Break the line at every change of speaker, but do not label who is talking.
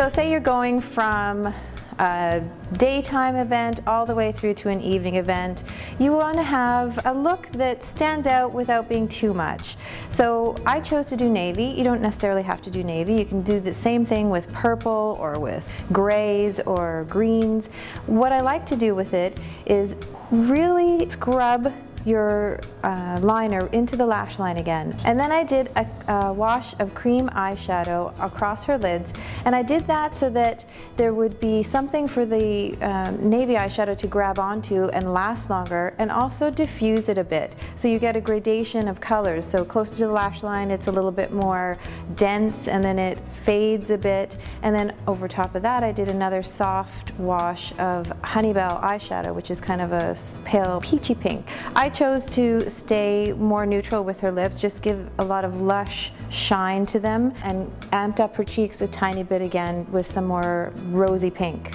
So say you're going from a daytime event all the way through to an evening event. You want to have a look that stands out without being too much. So I chose to do navy. You don't necessarily have to do navy. You can do the same thing with purple or with grays or greens. What I like to do with it is really scrub your uh, liner into the lash line again. And then I did a, a, wash of cream eyeshadow across her lids. And I did that so that there would be something for the um, navy eyeshadow to grab onto and last longer and also diffuse it a bit. So you get a gradation of colors. So closer to the lash line, it's a little bit more dense and then it fades a bit. And then over top of that, I did another soft wash of Honeybell eyeshadow, which is kind of a pale peachy pink. I chose to stay more neutral with her lips, just give a lot of lush shine to them and amped up her cheeks a tiny bit again with some more rosy pink.